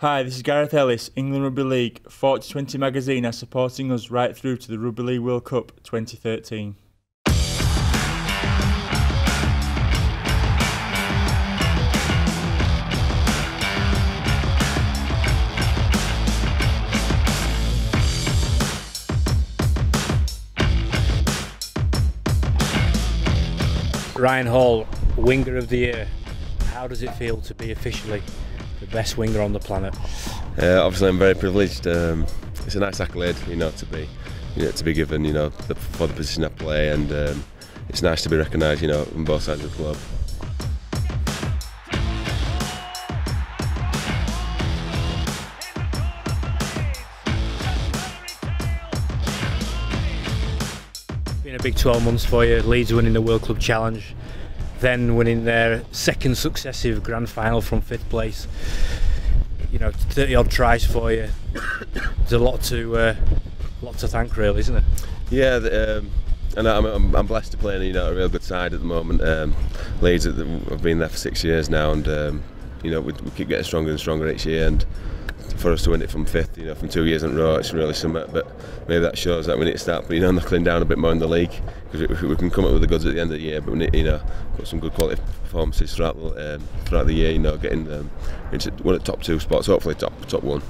Hi, this is Gareth Ellis, England Rugby League. 40 20 magazine are supporting us right through to the Rugby League World Cup 2013. Ryan Hall, Winger of the Year. How does it feel to be officially best winger on the planet? Uh, obviously, I'm very privileged. Um, it's a nice accolade, you know, to be, you know, to be given, you know, the, for the position I play, and um, it's nice to be recognised, you know, on both sides of the globe. Been a big 12 months for you. Leeds winning the World Club Challenge, then winning their second successive grand final from fifth place. You know, 30 odd tries for you. There's a lot to, uh, lot to thank, really, isn't it? Yeah, the, um, and I'm, I'm, I'm blessed to play in you know a real good side at the moment. Um, Leeds have been there for six years now, and um, you know we, we keep getting stronger and stronger each year. And for us to win it from fifth, you know, from two years in a row, it's really something. But maybe that shows that we need to start, you know, knuckling down a bit more in the league because we, we, can come up with the goods at the end of the year, but we need, you know, put some good quality performances throughout the um, throughout the year. You know, getting um, into one of the top two spots, hopefully top top one.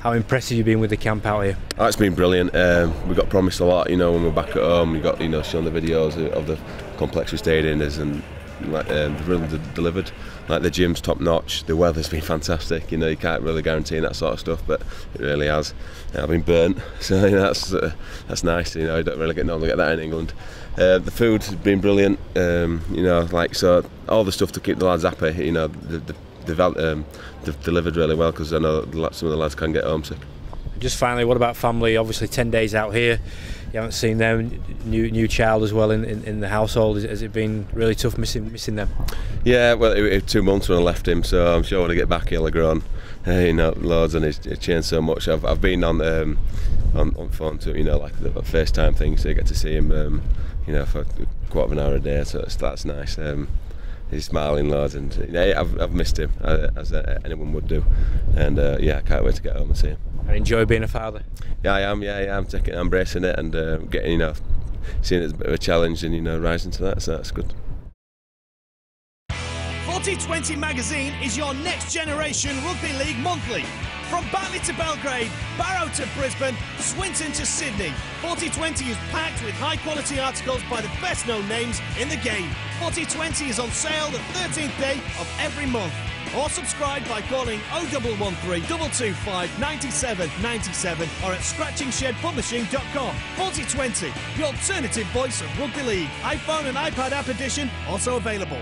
How impressive you've been with the camp out here? Oh, it's been brilliant. Um, we got promised a lot, you know, when we're back at home. We got, you know, shown the videos of the complex we stayed in, and like um, really delivered. Like the gym's top notch. The weather's been fantastic. You know, you can't really guarantee that sort of stuff, but it really has. I've been burnt, so you know, that's uh, that's nice. You know, you don't really get normally get that in England. Uh, the food's been brilliant. Um, you know, like so all the stuff to keep the lads happy. You know, the, the they've, um, they've delivered really well because I know some of the lads can get homesick. Just finally, what about family? Obviously, 10 days out here, you haven't seen them. New new child as well in, in, in the household. Has it been really tough missing missing them? Yeah, well, it, it two months when I left him, so I'm sure when I get back he'll have grown, you know, loads and it's, changed so much. I've, I've been on um, on, on phone to you know like the FaceTime thing, so you get to see him, um, you know, for a quarter of an hour a day. So that's nice. Um, he's smiling loads, and you know, I've, I've missed him uh, as uh, anyone would do, and uh, yeah, I can't wait to get home and see him. I enjoy being a father. Yeah, I am. Yeah, yeah I'm taking, embracing it, and uh, getting you know, seeing it as a bit of a challenge, and you know, rising to that. So that's good. 4020 magazine is your next generation rugby league monthly. From Batley to Belgrade, Barrow to Brisbane, Swinton to Sydney, 4020 is packed with high quality articles by the best known names in the game. 4020 is on sale the 13th day of every month. Or subscribe by calling 0113 225 97 97 or at scratchingshedpublishing.com. 4020, the alternative voice of rugby league. iPhone and iPad app edition also available.